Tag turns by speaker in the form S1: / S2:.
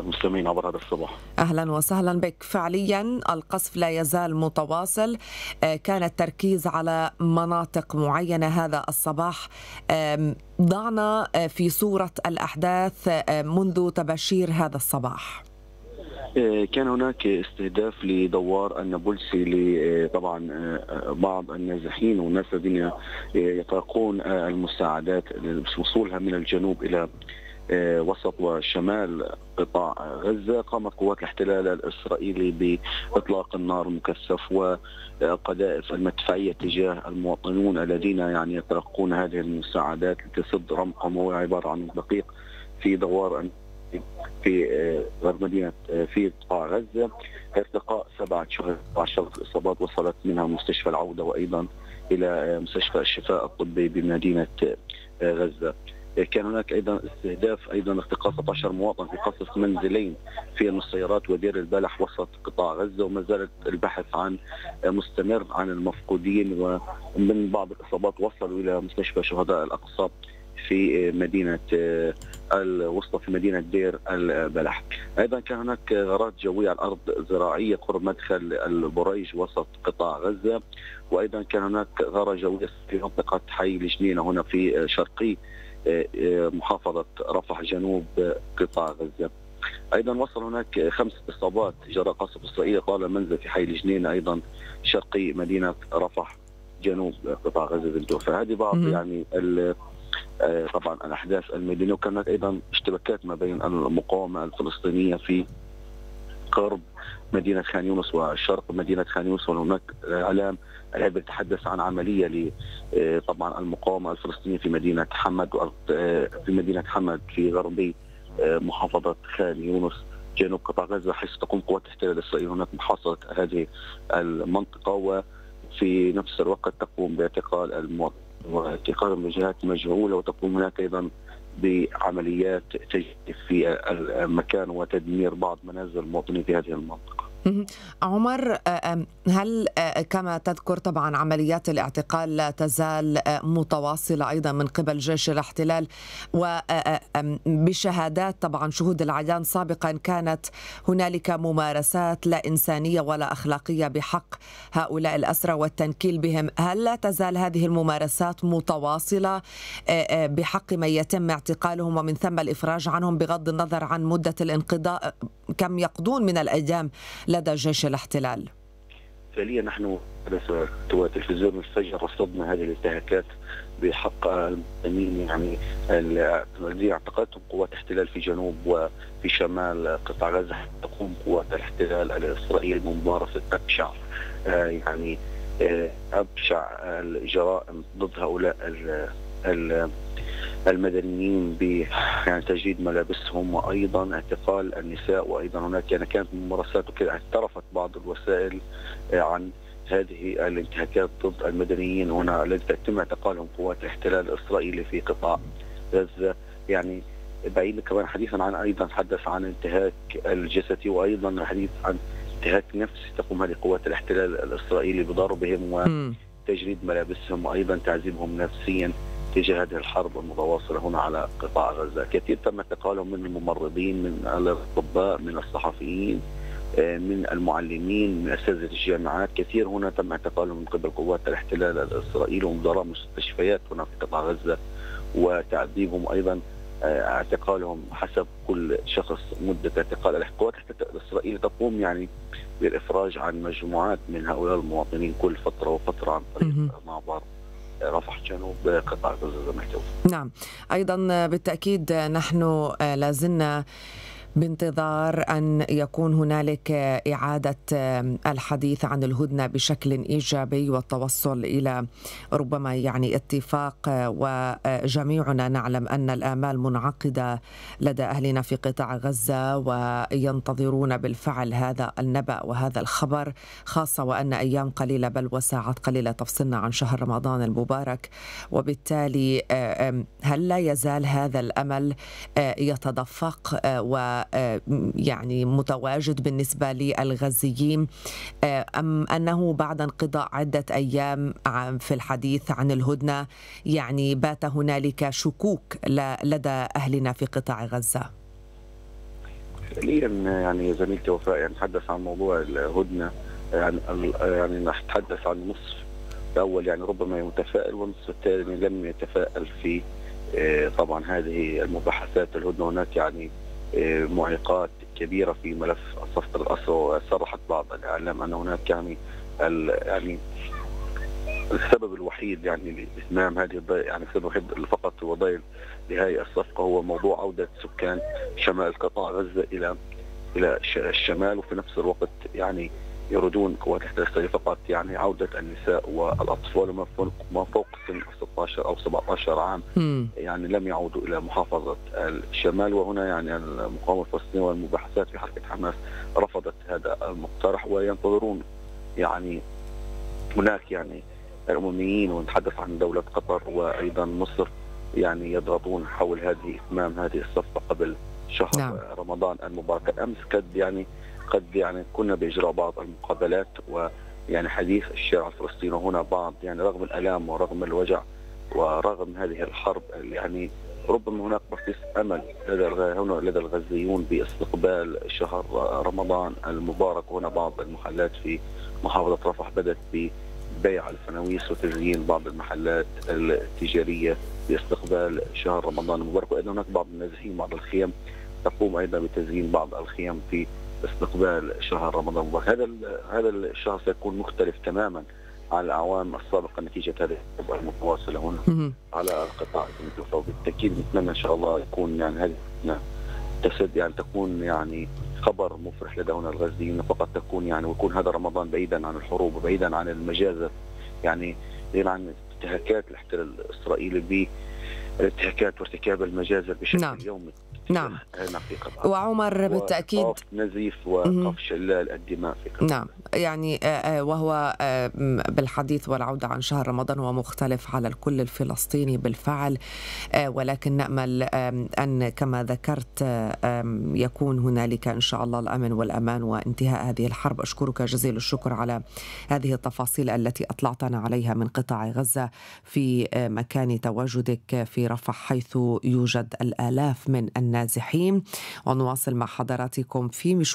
S1: المستمعين عبر هذا الصباح.
S2: أهلا وسهلا بك. فعليا القصف لا يزال متواصل. كان التركيز على مناطق معينة هذا الصباح. ضعنا في صورة الأحداث منذ تباشير هذا الصباح.
S1: كان هناك استهداف لدوار النابلسي طبعا بعض النازحين والناس الذين يتلقون المساعدات وصولها من الجنوب إلى وسط وشمال قطاع غزة قامت قوات الاحتلال الإسرائيلي بإطلاق النار المكثف وقذائف المدفعية تجاه المواطنون الذين يعني يتلقون هذه المساعدات لتسد رمقهم وهو عبارة عن دقيق في دوار في غرب مدينة في قطاع غزة ارتقاء سبعة شهداء وعشره اصابات وصلت منها مستشفى العودة وأيضا إلى مستشفى الشفاء الطبي بمدينة غزة. كان هناك أيضا استهداف أيضا اختطاف 16 مواطن في قصف منزلين في المسيرات ودير البلح وسط قطاع غزة وما زالت البحث عن مستمر عن المفقودين ومن بعض الإصابات وصلوا إلى مستشفى شهداء الأقصى في مدينة الوسطى في مدينة دير البلح. أيضا كان هناك غارات جوية على الأرض زراعية قرب مدخل البريج وسط قطاع غزة وأيضا كان هناك غارة جوية في منطقة حي الجنينة هنا في شرقي. محافظة رفح جنوب قطاع غزة. أيضا وصل هناك خمس اصابات جراء قصف إسرائيلي طال منزل في حي الجنينه أيضا شرقي مدينة رفح جنوب قطاع غزة ذي فهذه بعض يعني طبعا الأحداث الميدانيه وكان هناك أيضا اشتباكات ما بين المقاومة الفلسطينية في قرب مدينة خان يونس وشرق مدينة خان يونس وهناك إعلام العبر تحدث عن عملية ل طبعا المقاومة الفلسطينية في مدينة حمد في مدينة حمد في غربي محافظة خان يونس جنوب قطاع غزة حيث تقوم قوات الاحتلال الإسرائيلي. هناك محاصرة هذه المنطقة وفي نفس الوقت تقوم باعتقال المواطنين واعتقالهم بجهات مجهولة وتقوم هناك أيضا بعمليات تجديد في المكان وتدمير بعض منازل المواطنين في هذه المنطقة.
S2: عمر هل كما تذكر طبعا عمليات الاعتقال لا تزال متواصلة أيضا من قبل جيش الاحتلال وبشهادات طبعا شهود العيان سابقا كانت هنالك ممارسات لا إنسانية ولا أخلاقية بحق هؤلاء الأسرى والتنكيل بهم، هل لا تزال هذه الممارسات متواصلة بحق من يتم اعتقالهم ومن ثم الإفراج عنهم بغض النظر عن مدة الانقضاء كم يقضون من الأيام لدى جيش الاحتلال؟
S1: فعليا نحن تلفزيون الفجر رصدنا هذه الانتهاكات بحق المسلمين يعني الذين اعتقلتهم قوات الاحتلال في جنوب وفي شمال قطاع غزة تقوم قوات الاحتلال الإسرائيلي بممارسه أبشع يعني أبشع الجرائم ضد هؤلاء المدنيين ب يعني تجديد ملابسهم وأيضا اعتقال النساء وأيضا هناك يعني كانت ممارسات وكذا اعترفت بعض الوسائل عن هذه الانتهاكات ضد المدنيين. هنا التي تتم اعتقالهم قوات الاحتلال الإسرائيلي في قطاع غزة. يعني بعيد كمان حديثا عن أيضا تحدث عن انتهاك الجسدي وأيضا الحديث عن انتهاك نفسي تقوم هذه قوات الاحتلال الإسرائيلي بضربهم وتجريد ملابسهم وأيضا تعذيبهم نفسيا. تجاه هذه الحرب المتواصلة هنا على قطاع غزة. كثير تم اعتقالهم من الممرضين من الأطباء من الصحفيين من المعلمين من أساتذة الجامعات. كثير هنا تم اعتقالهم من قبل قوات الاحتلال الإسرائيلي. ومدراء مستشفيات هنا في قطاع غزة وتعذيبهم أيضا اعتقالهم حسب كل شخص مدة اعتقال. القوات الإسرائيلية تقوم يعني بالإفراج عن مجموعات من هؤلاء المواطنين كل فترة وفترة عن طريق معبر رفح جنوب قطاع غزة زي
S2: نعم. أيضا بالتأكيد نحن لازلنا بانتظار أن يكون هنالك إعادة الحديث عن الهدنة بشكل إيجابي والتوصل إلى ربما يعني اتفاق وجميعنا نعلم أن الآمال منعقدة لدى أهلنا في قطاع غزة وينتظرون بالفعل هذا النبأ وهذا الخبر خاصة وأن أيام قليلة بل وساعات قليلة تفصلنا عن شهر رمضان المبارك. وبالتالي هل لا يزال هذا الأمل يتدفق و يعني متواجد بالنسبة للغزيين. أم أنه بعد انقضاء عدة أيام في الحديث عن الهدنة يعني بات هنالك شكوك لدى أهلنا في قطاع غزة؟
S1: فعليا يعني زميلتي وفاء يعني نتحدث عن موضوع الهدنة. يعني يعني نتحدث عن النصف الأول يعني ربما متفائل والنصف الثاني لم يتفائل في طبعا هذه المباحثات. الهدنة هناك يعني معيقات كبيرة في ملف صفقة الاسرى وصرحت بعض الاعلام أن هناك يعني يعني السبب الوحيد يعني لإتمام هذه يعني السبب الوحيد فقط وضيل لهذه الصفقة هو موضوع عودة سكان شمال قطاع غزة إلى إلى الشمال. وفي نفس الوقت يعني يريدون قوات الاحتلال فقط يعني عودة النساء والأطفال وما فوق ما فوق سن 16 أو 17 عام م. يعني لم يعودوا إلى محافظة الشمال وهنا يعني المقاومة الفلسطينية والمباحثات في حركة حماس رفضت هذا المقترح وينتظرون يعني هناك يعني الأمميين ونتحدث عن دولة قطر وأيضا مصر يعني يضغطون حول هذه إتمام هذه الصفقة قبل شهر نعم. رمضان المبارك أمس قد يعني قد يعني كنا بإجراء بعض المقابلات ويعني حديث الشارع الفلسطيني هنا بعض يعني رغم الألام ورغم الوجع ورغم هذه الحرب يعني ربما هناك بصيص أمل لدى هنا لدى الغزيون باستقبال شهر رمضان المبارك هنا بعض المحلات في محافظة رفح بدأت ببيع الفناويس وتزيين بعض المحلات التجارية باستقبال شهر رمضان المبارك وأيضا هناك بعض النازحين بعض الخيم تقوم أيضا بتزيين بعض الخيم في استقبال شهر رمضان المبارك. هذا هذا الشهر سيكون مختلف تماما عن الأعوام السابقة نتيجة هذه المتواصله هنا على القطاع وبالتاكيد نتمنى إن شاء الله يكون يعني هذه تسد يعني تكون يعني خبر مفرح لدى هنا الغزيين فقط تكون يعني ويكون هذا رمضان بعيدا عن الحروب وبعيدا عن المجازر يعني بعيدا عن انتهاكات الاحتلال الاسرائيلي بالانتهاكات وارتكاب المجازر بشكل نعم. يومي.
S2: نعم. وعمر بالتأكيد
S1: نزيف وقف شلال الدماء في قطر.
S2: نعم. يعني وهو بالحديث والعودة عن شهر رمضان هو مختلف على الكل الفلسطيني بالفعل ولكن نأمل أن كما ذكرت يكون هنالك إن شاء الله الأمن والأمان وانتهاء هذه الحرب. أشكرك جزيل الشكر على هذه التفاصيل التي أطلعتنا عليها من قطاع غزة في مكان تواجدك في رفح حيث يوجد الآلاف من الناس. النازحين ونواصل مع حضراتكم في مشوار